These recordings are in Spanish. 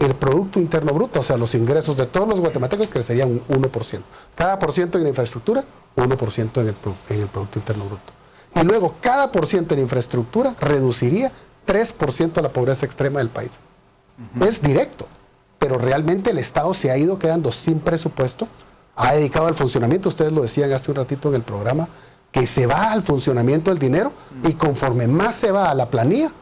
el Producto Interno Bruto, o sea, los ingresos de todos los guatemaltecos crecerían un 1%. Cada por ciento en infraestructura, 1% en el, en el Producto Interno Bruto. Y luego, cada por ciento en infraestructura reduciría 3% a la pobreza extrema del país. Es directo, pero realmente el Estado se ha ido quedando sin presupuesto, ha dedicado al funcionamiento, ustedes lo decían hace un ratito en el programa, que se va al funcionamiento del dinero y conforme más se va a la planilla,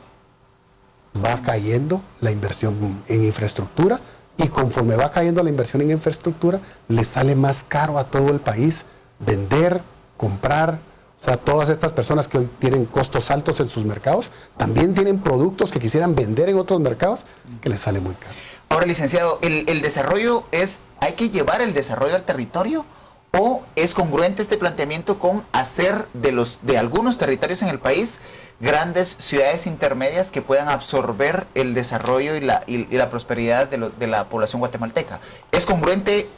va cayendo la inversión en infraestructura y conforme va cayendo la inversión en infraestructura, le sale más caro a todo el país vender, comprar, o sea, todas estas personas que hoy tienen costos altos en sus mercados, también tienen productos que quisieran vender en otros mercados que les sale muy caro. Ahora, licenciado, ¿el, el desarrollo es, hay que llevar el desarrollo al territorio? ¿O es congruente este planteamiento con hacer de, los, de algunos territorios en el país grandes ciudades intermedias que puedan absorber el desarrollo y la, y, la prosperidad de, de, la población guatemalteca. ¿Es congruente?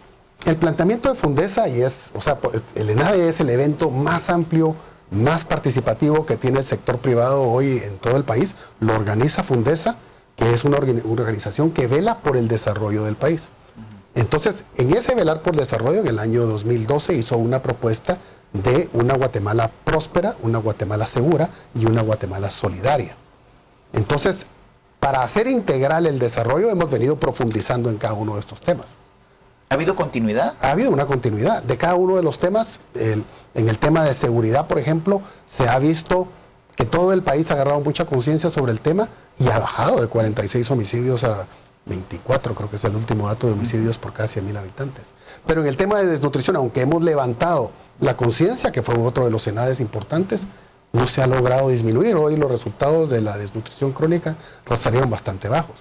El planteamiento de Fundesa y es, o sea, el ENADE es el evento más amplio, más participativo que tiene el sector privado hoy en todo el país. Lo organiza Fundesa, que es una organización que vela por el desarrollo del país. Entonces, en ese velar por desarrollo, en el año 2012 hizo una propuesta de una Guatemala próspera, una Guatemala segura y una Guatemala solidaria. Entonces, para hacer integral el desarrollo hemos venido profundizando en cada uno de estos temas. ¿Ha habido continuidad? Ha habido una continuidad de cada uno de los temas. en el tema de seguridad, por ejemplo, se ha visto que todo el país ha agarrado mucha conciencia sobre el tema y ha bajado de 46 homicidios a 24, creo que es el último dato de homicidios por cada 100.000 habitantes. Pero en el tema de desnutrición, aunque hemos levantado la conciencia, que fue otro de los senades importantes, no se ha logrado disminuir. Hoy los resultados de la desnutrición crónica salieron bastante bajos.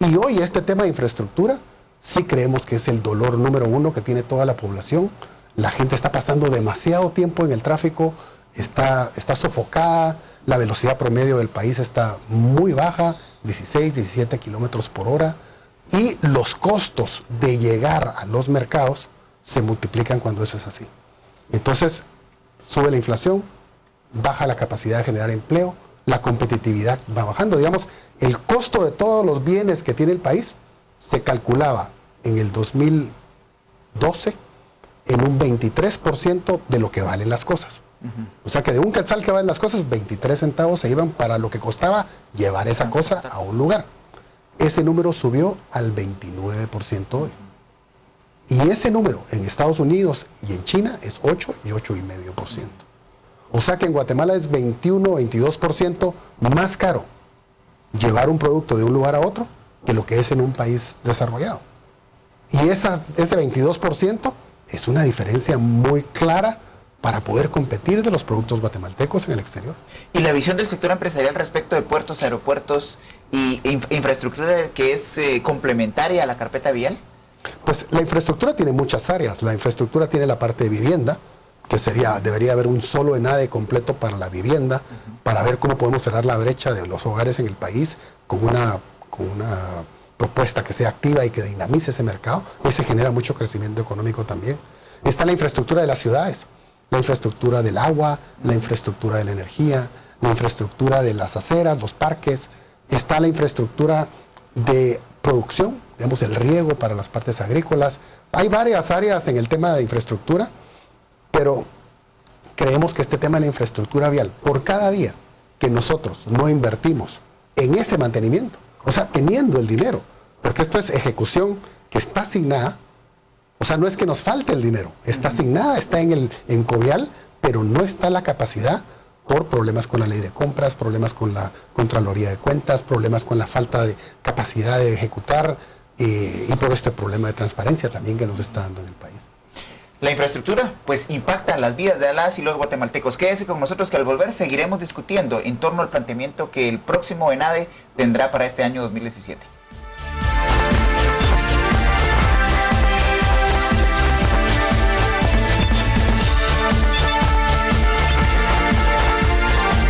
Y hoy este tema de infraestructura sí creemos que es el dolor número uno que tiene toda la población. La gente está pasando demasiado tiempo en el tráfico, está, está sofocada, la velocidad promedio del país está muy baja, 16, 17 kilómetros por hora, y los costos de llegar a los mercados se multiplican cuando eso es así. Entonces, sube la inflación, baja la capacidad de generar empleo, la competitividad va bajando. Digamos, el costo de todos los bienes que tiene el país se calculaba en el 2012 en un 23% de lo que valen las cosas. O sea que de un quetzal que valen las cosas, 23 centavos se iban para lo que costaba llevar esa cosa a un lugar. Ese número subió al 29% hoy. Y ese número en Estados Unidos y en China es 8 y 8,5%. O sea que en Guatemala es 21, 22% más caro llevar un producto de un lugar a otro que lo que es en un país desarrollado. Y esa, ese 22% es una diferencia muy clara para poder competir de los productos guatemaltecos en el exterior. ¿Y la visión del sector empresarial respecto de puertos, aeropuertos y infraestructura que es eh, complementaria a la carpeta vial? Pues la infraestructura tiene muchas áreas. La infraestructura tiene la parte de vivienda, que sería, debería haber un solo ENADE completo para la vivienda, para ver cómo podemos cerrar la brecha de los hogares en el país con una, con una propuesta que sea activa y que dinamice ese mercado. Y se genera mucho crecimiento económico también. Está la infraestructura de las ciudades, la infraestructura del agua, la infraestructura de la energía, la infraestructura de las aceras, los parques, está la infraestructura de producción, digamos, el riego para las partes agrícolas. Hay varias áreas en el tema de infraestructura, pero creemos que este tema de la infraestructura vial, por cada día que nosotros no invertimos en ese mantenimiento, o sea, teniendo el dinero, porque esto es ejecución que está asignada, o sea, no es que nos falte el dinero, está asignada, está en el en Covial, pero no está la capacidad por problemas con la ley de compras, problemas con la Contraloría de Cuentas, problemas con la falta de capacidad de ejecutar eh, y por este problema de transparencia también que nos está dando en el país. La infraestructura pues impacta las vidas de las y los guatemaltecos. Quédese con nosotros que al volver seguiremos discutiendo en torno al planteamiento que el próximo ENADE tendrá para este año 2017.